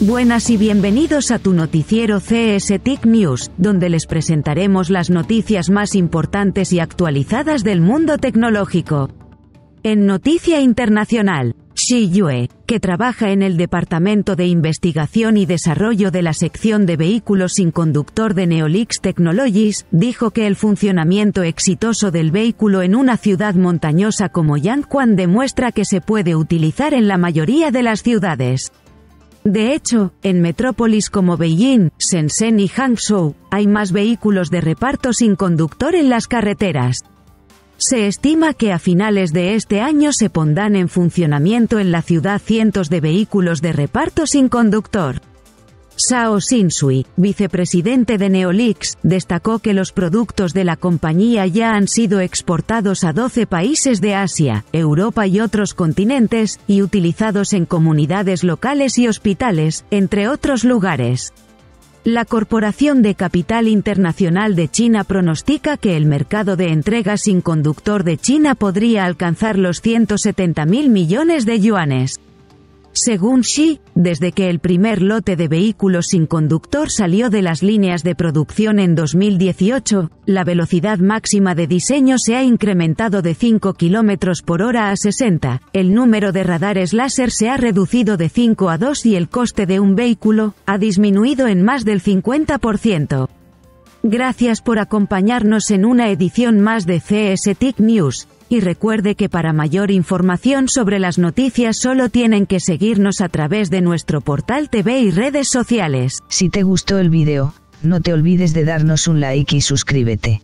Buenas y bienvenidos a tu noticiero CS TIC News, donde les presentaremos las noticias más importantes y actualizadas del mundo tecnológico. En Noticia Internacional, Xi Yue, que trabaja en el Departamento de Investigación y Desarrollo de la sección de vehículos sin conductor de Neolix Technologies, dijo que el funcionamiento exitoso del vehículo en una ciudad montañosa como Yanquan demuestra que se puede utilizar en la mayoría de las ciudades. De hecho, en metrópolis como Beijing, Shenzhen y Hangzhou, hay más vehículos de reparto sin conductor en las carreteras. Se estima que a finales de este año se pondrán en funcionamiento en la ciudad cientos de vehículos de reparto sin conductor. Sao Shinsui, vicepresidente de Neolix, destacó que los productos de la compañía ya han sido exportados a 12 países de Asia, Europa y otros continentes, y utilizados en comunidades locales y hospitales, entre otros lugares. La Corporación de Capital Internacional de China pronostica que el mercado de entregas sin conductor de China podría alcanzar los 170 mil millones de yuanes. Según Xi, desde que el primer lote de vehículos sin conductor salió de las líneas de producción en 2018, la velocidad máxima de diseño se ha incrementado de 5 km por hora a 60, el número de radares láser se ha reducido de 5 a 2 y el coste de un vehículo ha disminuido en más del 50%. Gracias por acompañarnos en una edición más de CS TIC News. Y recuerde que para mayor información sobre las noticias solo tienen que seguirnos a través de nuestro portal TV y redes sociales. Si te gustó el vídeo, no te olvides de darnos un like y suscríbete.